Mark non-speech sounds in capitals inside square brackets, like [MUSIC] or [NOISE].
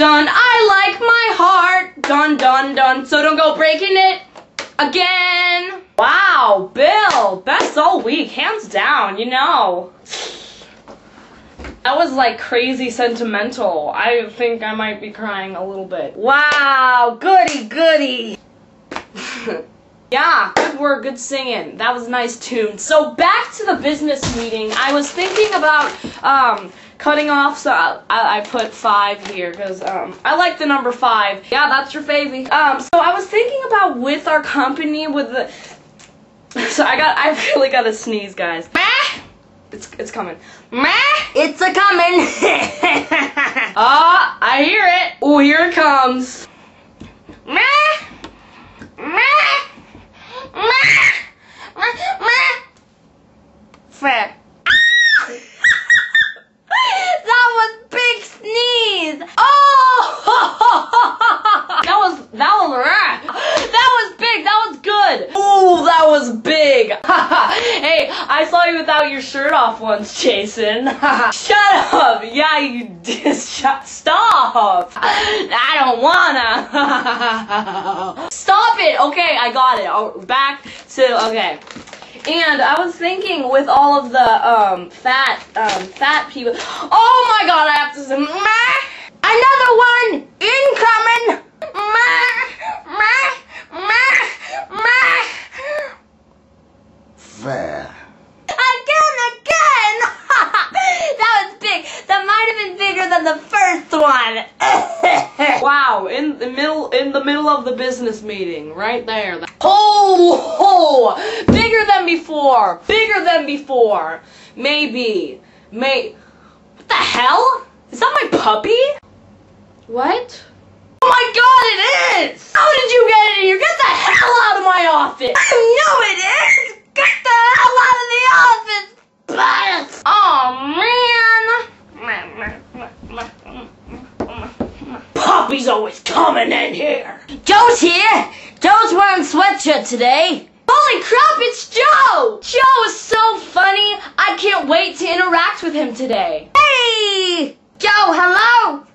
dun. I like my heart. Dun, dun, dun. So don't go breaking it again. Wow, Bill, best all week, hands down, you know. That was like crazy sentimental. I think I might be crying a little bit. Wow, goody goody. [LAUGHS] Yeah, good work, good singing. That was a nice tune. So back to the business meeting. I was thinking about um, cutting off, so I, I put five here because um, I like the number five. Yeah, that's your favy. Um, so I was thinking about with our company with the. [LAUGHS] So I got, I [LAUGHS] really got to sneeze, guys. It's it's coming. It's a coming. [LAUGHS] Ah, I hear it. Oh, here it comes. Fair. that was big sneeze. Oh! that was that was rad. That was big. That was good. Ooh, that was big. [LAUGHS] hey, I saw you without your shirt off once, Jason. [LAUGHS] Shut up. Yeah, you did. [LAUGHS] Stop. I don't wanna. Stop it. Okay, I got it. Oh, back to okay. And I was thinking with all of the um fat um fat people. [GASPS] Oh my god, I have to say Another one incoming. Fair. Again, again. that was big. That might have been bigger than one. [LAUGHS] Wow, in the middle in the middle of the business meeting, right there. Oh, oh, bigger than before. Bigger than before. Maybe. May What the hell? Is that my puppy? What? Oh my god, it is! How did you get in here? Get the hell out of my office! I know it is. Get the hell out of the office. Buzz. Oh Puppy's always coming in here. Joe's here. Joe's wearing sweatshirt today. Holy crap, it's Joe! Joe is so funny. I can't wait to interact with him today. Hey, Joe. Hello.